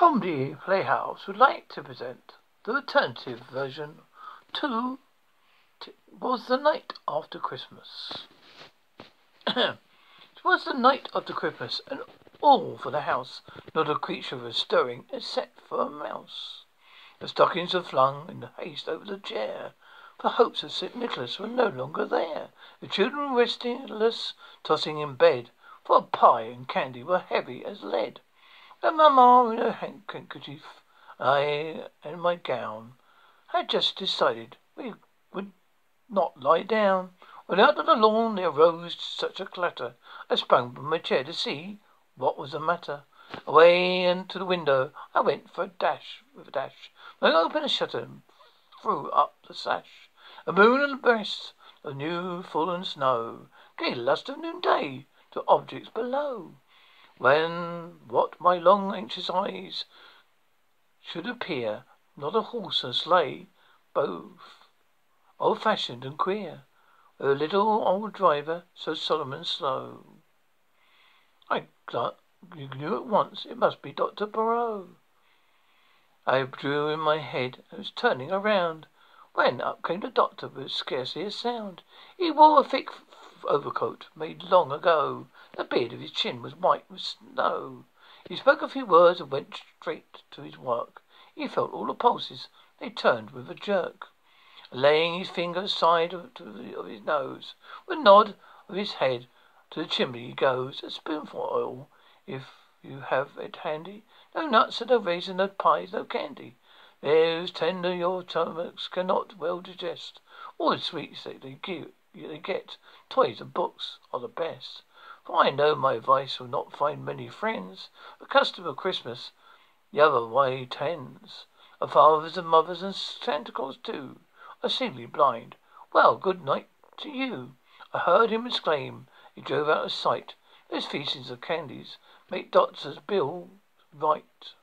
Comedy Playhouse would like to present the alternative version to It Was the Night After Christmas. it was the night after Christmas, and all for the house, not a creature was stirring except for a mouse. The stockings were flung in haste over the chair, for hopes of St. Nicholas were no longer there. The children were restless, tossing in bed, for pie and candy were heavy as lead. The mamma in her handkerchief, I in my gown, had just decided we would not lie down. When out on the lawn there arose such a clatter, I sprang from my chair to see what was the matter. Away and to the window I went for a dash with a dash. I opened a shutter and threw up the sash. A moon and the breast of new fallen snow gave lustre of noonday to objects below. When what my long anxious eyes should appear, not a horse and sleigh, both old fashioned and queer, with a little old driver so solemn and slow. I knew at once it must be Dr. Barrow. I drew in my head and was turning around, when up came the doctor with scarcely a sound. He wore a thick overcoat made long ago. The beard of his chin was white with snow. He spoke a few words and went straight to his work. He felt all the pulses. They turned with a jerk. Laying his finger aside of, of his nose, with a nod of his head to the chimney he goes. A spoonful of oil, if you have it handy. No nuts, no raisins, no pies, no candy. Those tender your stomachs cannot well digest. All the sweets that they give they get. Toys and books are the best. I know my vice will not find many friends. The custom of Christmas the other way tends. Our fathers and mothers and Santa Claus too are seemingly blind. Well, good night to you. I heard him exclaim. He drove out of sight. Those feastings of candies make doctor's bill right